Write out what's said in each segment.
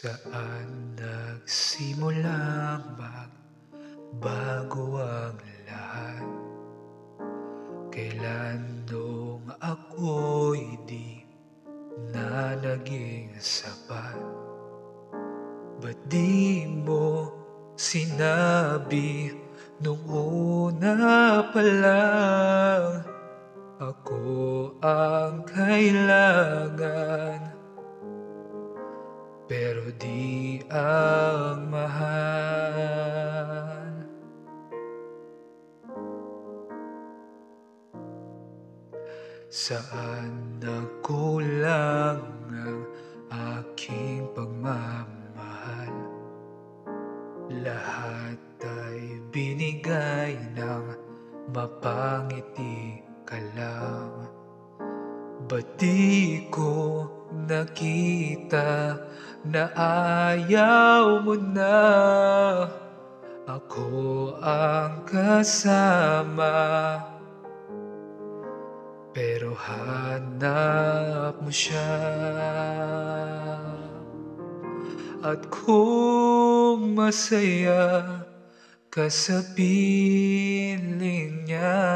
Saan nagsimulang magbago ang lahat? Kailan nung ako'y di na naging sapat? Ba't di mo sinabi nung una pa lang Ako ang kailangan pero di ang mahal. Saan nagkulang ang aking pagmamahal? Lahat ay binigay ng mapangiti ka lang Ba't ko nakita na ayaw mo na. Ako ang kasama. Pero hanap mo siya. At kung masaya ka sa piling niya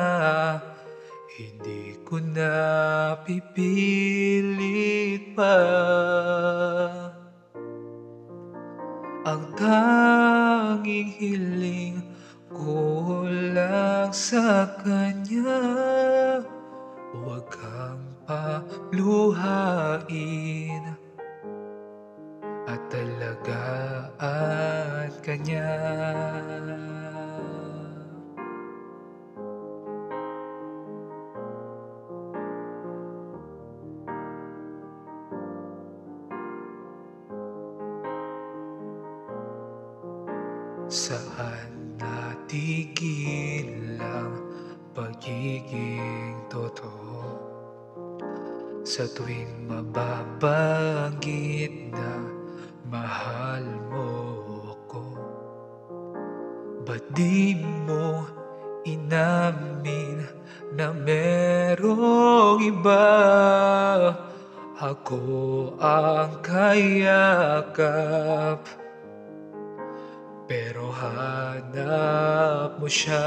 Hindi ko na pipilit pa Ang tanging hiling ko lang sa kanya. Huwag kang paluhain At talagaan kanya Saan natigil ang pagiging totoo? Sa tuwing mababanggit na mahal mo ako Ba't di mo inamin na merong iba? Ako ang kayakap pero hanap mo siya.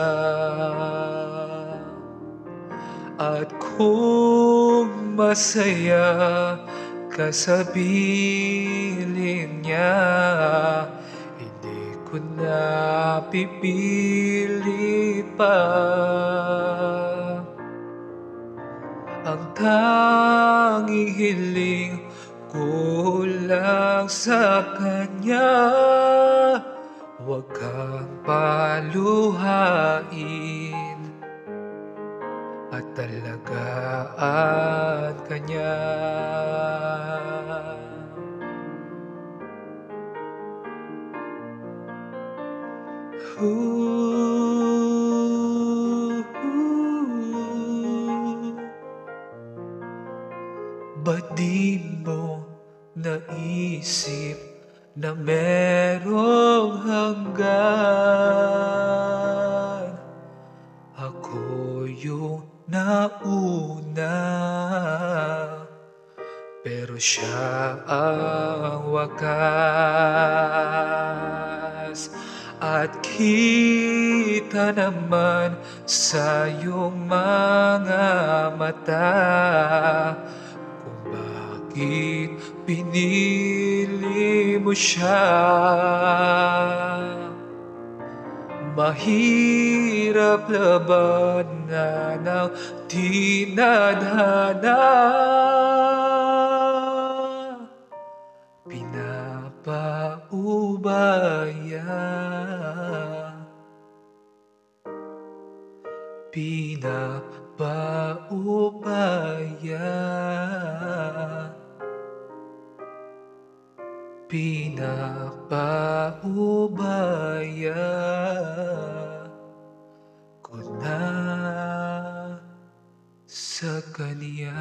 At kung masaya ka sa niya Hindi ko na pipilit pa. Ang tanging hiling ko lang sa kanya Huwag kang paluhain At talagaan kanya Ooh, ooh. Ba't di mo naisip na merong hanggan. Ako yung nauna. Pero siya ang wakas. At kita naman sa iyong mga mata. Kung bakit pinili mo siya. Mahirap labanan ang tinadhana. Pinapaubaya. Pinapaubaya Pinapaubaya ko na sa kanya